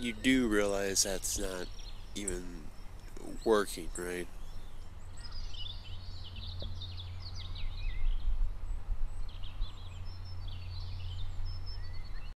you do realize that's not even working, right?